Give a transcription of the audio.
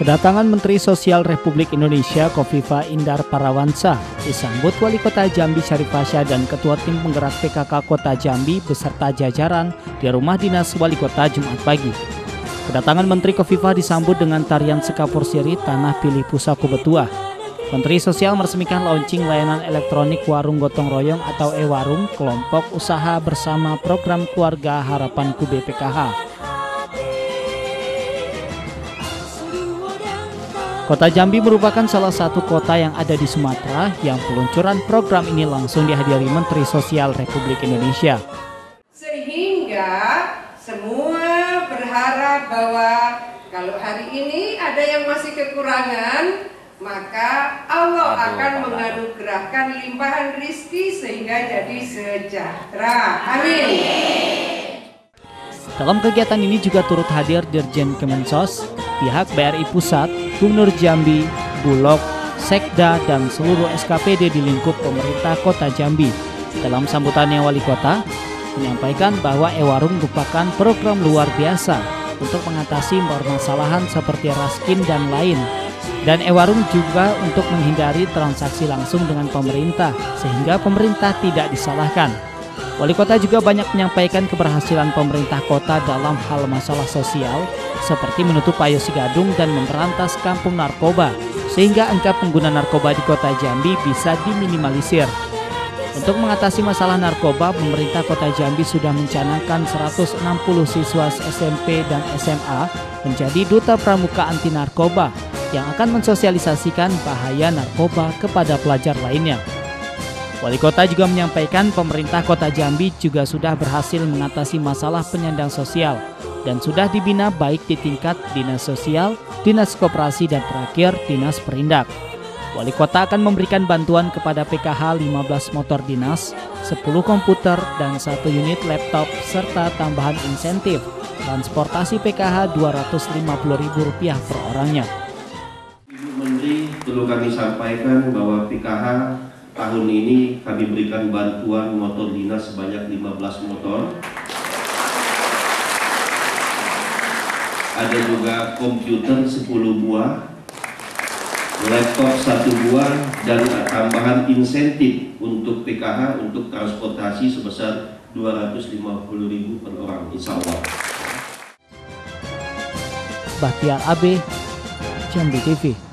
Kedatangan Menteri Sosial Republik Indonesia Kofifa Indar Parawansa disambut Wali Kota Jambi Syarif Fasya dan Ketua Tim Penggerak PKK Kota Jambi beserta jajaran di rumah dinas Wali Kota Jumat pagi. Kedatangan Menteri Kofifa disambut dengan tarian sekapur siri Tanah Pilih Pusaku Betua. Menteri Sosial meresmikan launching layanan elektronik Warung Gotong Royong atau e-Warung kelompok usaha bersama program Keluarga Harapanku BPKH. Kota Jambi merupakan salah satu kota yang ada di Sumatera yang peluncuran program ini langsung dihadiri Menteri Sosial Republik Indonesia. Sehingga semua berharap bahwa kalau hari ini ada yang masih kekurangan, maka Allah Aduh, akan menganugerahkan limpahan rizki sehingga jadi sejahtera. Amin. Dalam kegiatan ini juga turut hadir Dirjen Kemensos, pihak BRI Pusat, Gubernur Jambi, Bulog, Sekda, dan seluruh SKPD di lingkup pemerintah kota Jambi. Dalam sambutannya wali kota, menyampaikan bahwa e-warung merupakan program luar biasa untuk mengatasi permasalahan seperti raskin dan lain. Dan e-warung juga untuk menghindari transaksi langsung dengan pemerintah, sehingga pemerintah tidak disalahkan. Wali kota juga banyak menyampaikan keberhasilan pemerintah kota dalam hal masalah sosial, seperti menutup Payosi Gadung dan memberantas kampung narkoba, sehingga angka pengguna narkoba di kota Jambi bisa diminimalisir. Untuk mengatasi masalah narkoba, pemerintah kota Jambi sudah mencanangkan 160 siswa SMP dan SMA menjadi duta pramuka anti narkoba yang akan mensosialisasikan bahaya narkoba kepada pelajar lainnya. Wali kota juga menyampaikan pemerintah kota Jambi juga sudah berhasil mengatasi masalah penyandang sosial dan sudah dibina baik di tingkat dinas sosial, dinas koperasi, dan terakhir dinas perindak. Wali kota akan memberikan bantuan kepada PKH 15 motor dinas, 10 komputer, dan satu unit laptop serta tambahan insentif transportasi PKH Rp250.000 per orangnya. Ibu Menteri, perlu kami sampaikan bahwa PKH tahun ini kami berikan bantuan motor dinas sebanyak 15 motor. Ada juga komputer 10 buah laptop satu buah dan tambahan insentif untuk PKH untuk transportasi sebesar 250.000 per orang insya Allah. Bahtiar AB Jambi TV